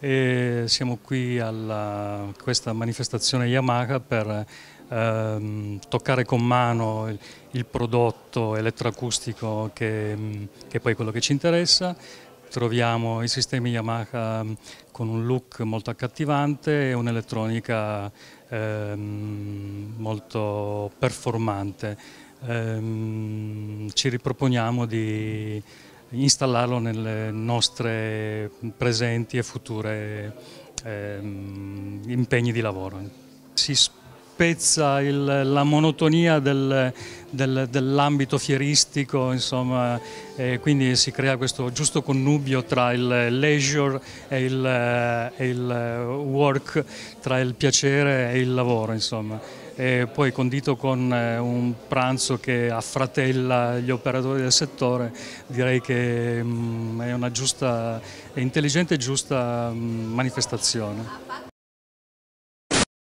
e siamo qui a questa manifestazione Yamaha per ehm, toccare con mano il, il prodotto elettroacustico che, che è poi quello che ci interessa. Troviamo i sistemi Yamaha con un look molto accattivante e un'elettronica ehm, molto performante. Ehm, ci riproponiamo di installarlo nelle nostre presenti e future ehm, impegni di lavoro. Si spezza il, la monotonia del, del, dell'ambito fieristico, insomma, quindi si crea questo giusto connubio tra il leisure e il, e il work, tra il piacere e il lavoro. Insomma. E poi condito con eh, un pranzo che affratella gli operatori del settore, direi che mm, è una giusta, intelligente e giusta mm, manifestazione.